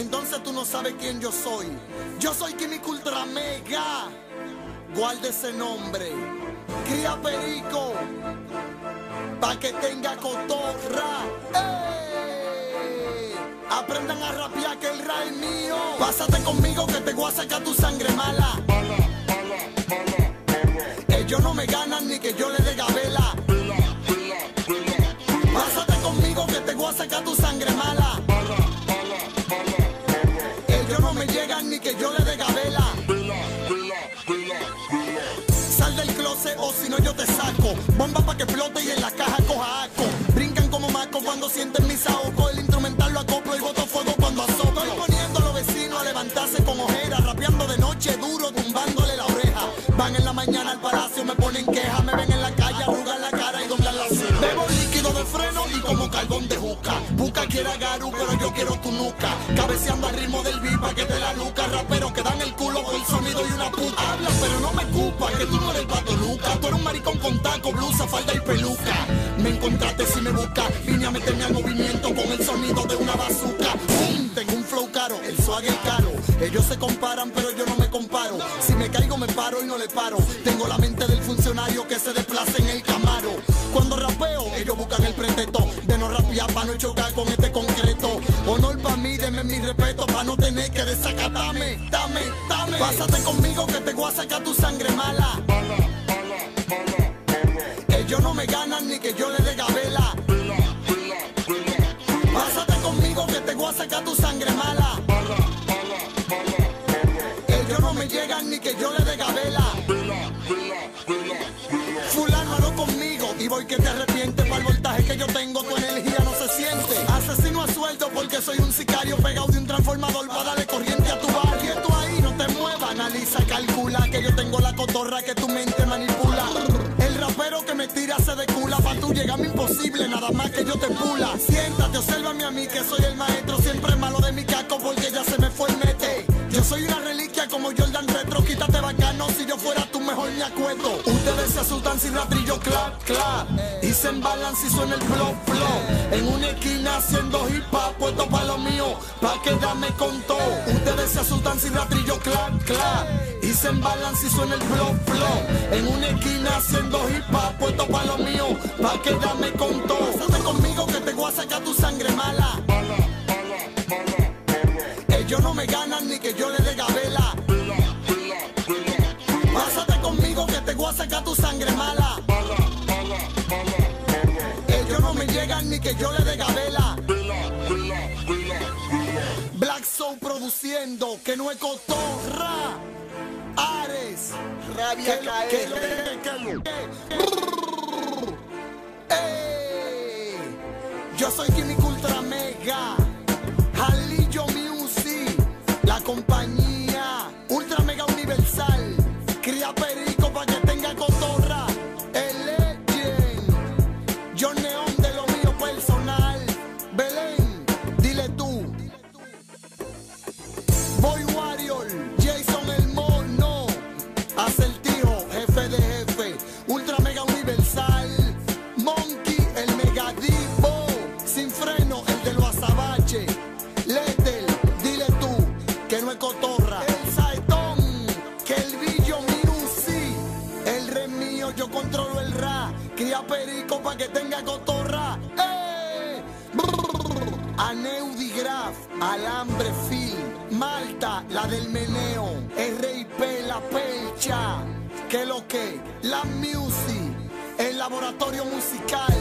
entonces tú no sabes quién yo soy. Yo soy Químico Ultra Mega. Guarda ese nombre. Cría perico. Pa' que tenga cotorra. ¡Ey! Aprendan a rapear que el ra es mío. Pásate conmigo que te voy a sacar tu sangre mala. Yo le dé gabela. Sal del closet o si no yo te saco. Bomba pa' que explote y en la caja coja aco. Brincan como maco cuando sienten mis ahogos. El instrumental lo acoplo y boto fuego cuando asoplo. Estoy poniendo a los vecinos a levantarse con ojeras. Rapeando de noche duro, tumbándole la oreja. Van en la mañana al palacio, me ponen queja. Me ven en la calle, arrugan la cara y doblan la ceja. Bebo líquido de freno y como carbón de juca. Busca quiera garu, pero yo quiero tu nuca. Cabeceando al ritmo del que tú no eres el pato Luca. Tú eres un maricón con taco, blusa, falda y peluca. Me encontraste si me buscas. Vine a meterme al movimiento con el sonido de una bazooka. Tengo un flow caro, el swag es caro. Ellos se comparan, pero yo no me comparo. Si me caigo, me paro y no le paro. Tengo la mente del funcionario que se desplaza en el camaro. Cuando rapeo, ellos buscan el pretexto de no rapear para no chocar con este concreto. Mi respeto para no tener que desacatarme. Dame, dame. Pásate conmigo que te voy a sacar tu sangre mala. Ellos no me ganan ni que yo le dé gabela. Pásate conmigo que te voy a sacar tu sangre mala. Ellos no me llegan ni que yo le dé gabela. Fulano no conmigo y voy que te arrepientes para el voltaje que yo tengo, tu energía no soy un sicario pegado de un transformador para darle corriente a tu barrio. Quieto ahí, no te muevas, analiza, calcula que yo tengo la cotorra que tu mente manipula. El rapero que me tira se decula pa' tú llegarme imposible, nada más que yo te pula. Ustedes se asustan si ladrillo clap, clap, y se embalan si el flow, flow. En una esquina haciendo hip hop, puesto pa' lo mío, pa' quedarme con todo. Ustedes se asustan si ladrillo clap, clap, y se embalan si el flow, flow. En una esquina haciendo hip hop, puesto pa' lo mío, pa' quedarme con todo. Pásate conmigo que te voy a sacar tu sangre mala. Ellos no me ganan ni que yo le dé gabela. Tu sangre mala. Ellos no me llegan ni que yo le dé gabela. Black Soul produciendo, que no es cotorra. Ares, Rabia que- caer. que- que- que- Ey, Yo soy Químico Ultra Mega, el Saetón, que el Billo Music, el re mío, yo controlo el ra, cría perico pa' que tenga cotorra, ¡eh! Aneudigraf, Alambre Film, Malta, la del meneo, RIP, la pelcha, que lo que, la music, el laboratorio musical,